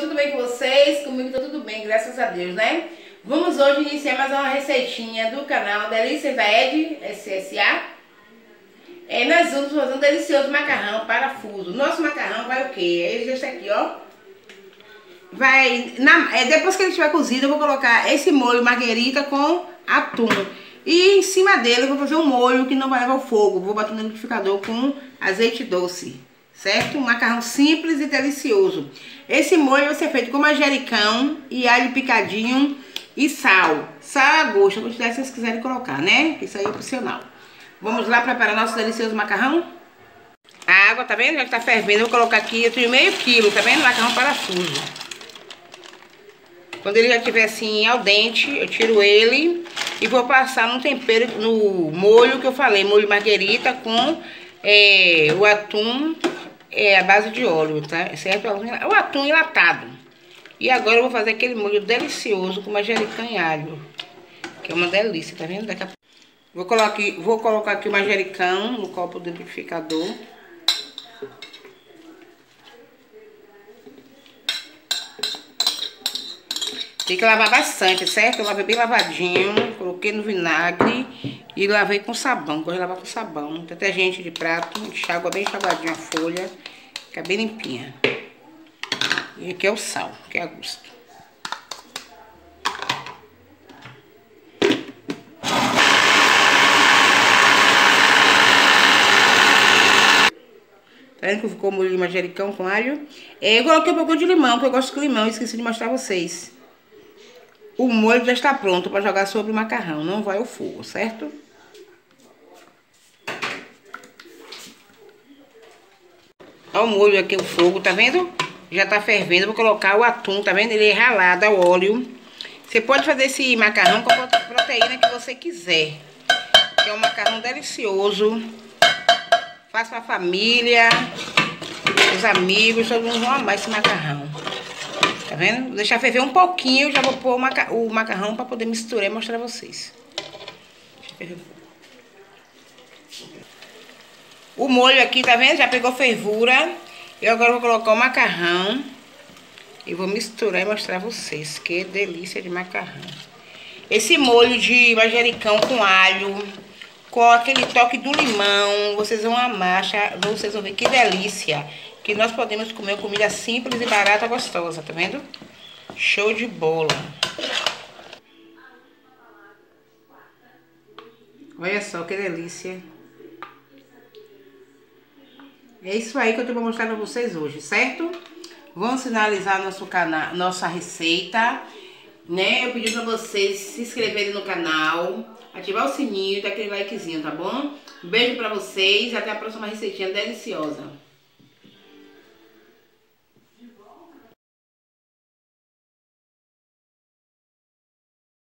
tudo bem com vocês? Comigo tá tudo bem, graças a Deus, né? Vamos hoje iniciar mais uma receitinha do canal Delícia Ved, SSA. É, nós vamos fazer um delicioso macarrão parafuso. Nosso macarrão vai o quê? Já está aqui, ó. Vai, na, é, depois que ele estiver cozido, eu vou colocar esse molho marguerita com atum. E em cima dele eu vou fazer um molho que não vai levar ao fogo. Vou bater no liquidificador com azeite doce certo? Um macarrão simples e delicioso. Esse molho vai ser feito com manjericão e alho picadinho e sal. Sal a gosto, a quantidade que vocês quiserem colocar, né? Isso aí é opcional. Vamos lá preparar nosso delicioso macarrão? A água, tá vendo? Já tá fervendo, eu vou colocar aqui, eu tenho meio quilo, tá vendo? Macarrão parafuso. Quando ele já estiver assim ao dente, eu tiro ele e vou passar no tempero, no molho que eu falei, molho marguerita com é, o atum é a base de óleo, tá? Certo? O atum enlatado. E agora eu vou fazer aquele molho delicioso com manjericão e alho. Que é uma delícia, tá vendo? Daqui a... vou, colocar vou colocar aqui o manjericão no copo do liquidificador. Tem que lavar bastante, certo? Eu lavei bem lavadinho, coloquei no vinagre e lavei com sabão. Gosto de lavar com sabão. Detergente de prato, enxágua bem enxaguadinha a folha, fica bem limpinha. E aqui é o sal, que é a gosto. Tá vendo que ficou molho de manjericão com alho? É, eu coloquei um pouco de limão, que eu gosto com limão, esqueci de mostrar a vocês. O molho já está pronto para jogar sobre o macarrão, não vai ao fogo, certo? Olha o molho aqui, o fogo, tá vendo? Já tá fervendo, vou colocar o atum, tá vendo? Ele é ralado ao óleo. Você pode fazer esse macarrão com a proteína que você quiser. É um macarrão delicioso. Faça pra família, os amigos, todo mundo vão amar esse macarrão. Vendo? Vou deixar ferver um pouquinho, já vou pôr o, maca o macarrão pra poder misturar e mostrar pra vocês. O molho aqui, tá vendo? Já pegou fervura. Eu agora vou colocar o macarrão. E vou misturar e mostrar pra vocês. Que delícia de macarrão. Esse molho de manjericão com alho, com aquele toque do limão, vocês vão amar, vocês vão ver que delícia que nós podemos comer comida simples e barata gostosa, tá vendo? Show de bola. Olha só que delícia. É isso aí que eu pra mostrar pra vocês hoje, certo? Vamos finalizar nosso canal, nossa receita, né? Eu pedi pra vocês se inscreverem no canal, ativar o sininho e dar aquele likezinho, tá bom? Beijo pra vocês e até a próxima receitinha deliciosa.